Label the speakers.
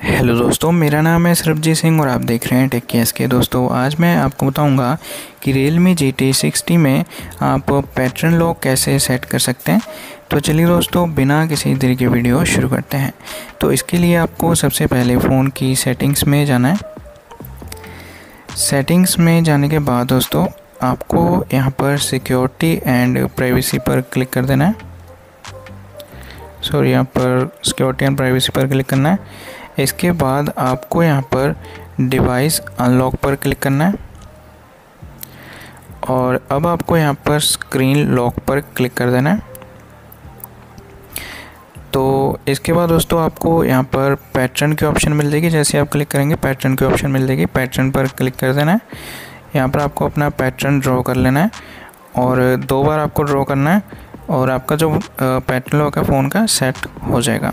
Speaker 1: Hello दोस्तों, मेरा नाम है सरबजीत सिंह और आप देख रहे हैं टेक केस के दोस्तों, आज मैं आपको बताऊँगा कि Realme G T sixty में आप पैटर्न लॉक कैसे सेट कर सकते हैं। तो चलिए दोस्तों, बिना किसी देरी के वीडियो शुरू करते हैं। तो इसके लिए आपको सबसे पहले फ़ोन की सेटिंग्स में जाना है। सेटिंग्स में जाने के बाद दोस्तों, आपको यहाँ पर सिक्योरिटी एंड प्राइवेसी पर क्लिक कर देना है। सॉरी यहाँ पर सिक्योरिटी एंड प्राइवेसी पर क्लिक करना है। इसके बाद आपको यहाँ पर डिवाइस अनलॉक पर क्लिक करना है। और अब आपको यहाँ पर स्क्रीन लॉक पर क्लिक कर देना है। तो इसके बाद दोस्तों आपको यहाँ पर पैटर्न की ऑप्शन मिल जाएगी। जैसे आप क्लिक करेंगे पैटर्न की ऑप्शन मिल जाएगी। पैटर्न पर क्लिक कर देना है। यहाँ पर आपको अपना पैटर्न ड्रॉ कर लेना है। और दो बार आपको ड्रॉ करना है। और आपका जो पैटर्न लॉक है फ़ोन का सेट हो जाएगा।